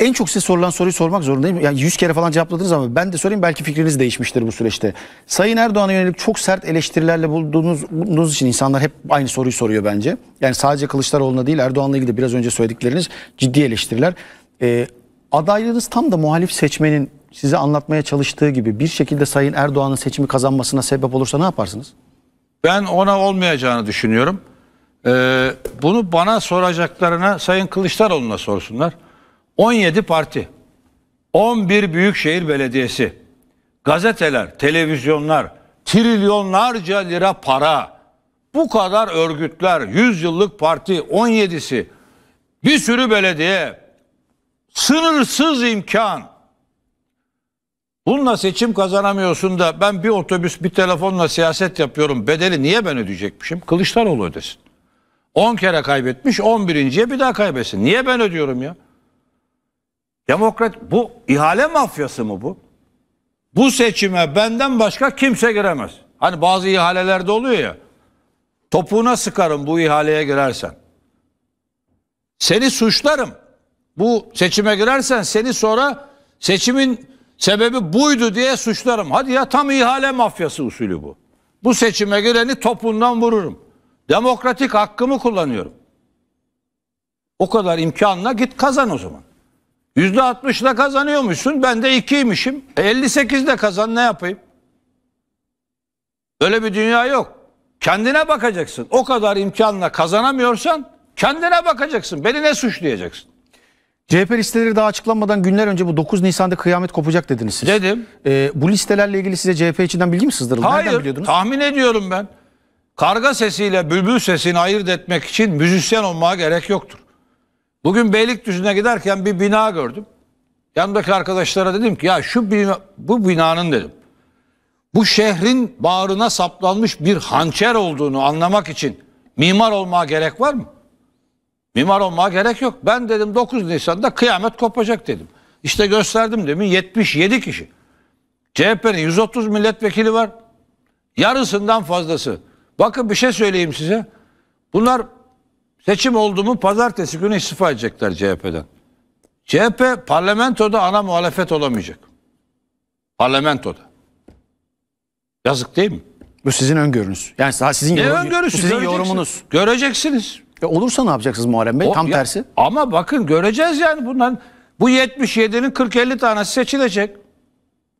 En çok size sorulan soruyu sormak zorundayım. Yani 100 kere falan cevapladınız ama ben de sorayım belki fikriniz değişmiştir bu süreçte. Sayın Erdoğan'a yönelik çok sert eleştirilerle bulduğunuz, bulunduğunuz için insanlar hep aynı soruyu soruyor bence. Yani sadece Kılıçdaroğlu'na değil Erdoğan'la ilgili biraz önce söyledikleriniz ciddi eleştiriler. Ee, adaylığınız tam da muhalif seçmenin size anlatmaya çalıştığı gibi bir şekilde Sayın Erdoğan'ın seçimi kazanmasına sebep olursa ne yaparsınız? Ben ona olmayacağını düşünüyorum. Ee, bunu bana soracaklarına Sayın Kılıçdaroğlu'na sorsunlar. 17 parti, 11 büyükşehir belediyesi, gazeteler, televizyonlar, trilyonlarca lira para, bu kadar örgütler, 100 yıllık parti, 17'si, bir sürü belediye, sınırsız imkan. Bununla seçim kazanamıyorsun da ben bir otobüs bir telefonla siyaset yapıyorum. Bedeli niye ben ödeyecekmişim? Kılıçdaroğlu ödesin. 10 kere kaybetmiş 11.ye bir daha kaybetsin. Niye ben ödüyorum ya? Demokrat bu ihale mafyası mı bu? Bu seçime benden başka kimse giremez. Hani bazı ihalelerde oluyor ya. Topuğuna sıkarım bu ihaleye girersen. Seni suçlarım. Bu seçime girersen seni sonra seçimin sebebi buydu diye suçlarım. Hadi ya tam ihale mafyası usulü bu. Bu seçime gireni topundan vururum. Demokratik hakkımı kullanıyorum. O kadar imkanla git kazan o zaman. Yüzde altmışla kazanıyormuşsun. Ben de ikiymişim. E 58'de kazan ne yapayım? Öyle bir dünya yok. Kendine bakacaksın. O kadar imkanla kazanamıyorsan kendine bakacaksın. Beni ne suçlayacaksın? CHP listeleri daha açıklanmadan günler önce bu 9 Nisan'da kıyamet kopacak dediniz siz. Dedim. Ee, bu listelerle ilgili size CHP içinden bilgi mi sızdırıldı? Nereden Hayır. biliyordunuz? Tahmin ediyorum ben. Karga sesiyle bülbül sesini ayırt etmek için müzisyen olmaya gerek yoktur. Bugün Beylikdüzü'ne giderken bir bina gördüm. Yanındaki arkadaşlara dedim ki ya şu bina, bu binanın dedim. Bu şehrin bağrına saplanmış bir hançer olduğunu anlamak için mimar olmaya gerek var mı? Mimar olmaya gerek yok. Ben dedim 9 Nisan'da kıyamet kopacak dedim. İşte gösterdim demin 77 kişi. CHP'nin 130 milletvekili var. Yarısından fazlası. Bakın bir şey söyleyeyim size. Bunlar seçim oldu mu pazartesi günü istifa edecekler CHP'den. CHP parlamentoda ana muhalefet olamayacak. Parlamentoda. Yazık değil mi? Bu sizin öngörünüz. Yani sa- sizin, Ne yorum- öngörüsü? bu sizin yorumunuz. Göreceksiniz. E, olursa ne yapacaksınız Muharrem Bey? O- Tam ya- tersi. Ama bakın göreceğiz yani bundan. Bu 77'nin 40-50 tanesi seçilecek.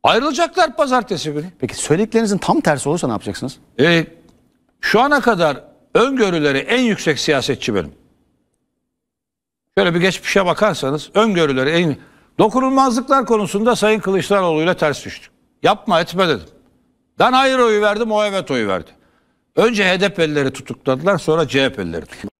Ayrılacaklar pazartesi günü. Peki söylediklerinizin tam tersi olursa ne yapacaksınız? E, şu ana kadar öngörüleri en yüksek siyasetçi benim. Şöyle bir geçmişe bakarsanız öngörüleri en... Dokunulmazlıklar konusunda Sayın Kılıçdaroğlu ile ters düştük. Yapma etme dedim. Ben hayır oyu verdim o evet oyu verdi. Önce HDP'lileri tutukladılar sonra CHP'lileri tutukladılar.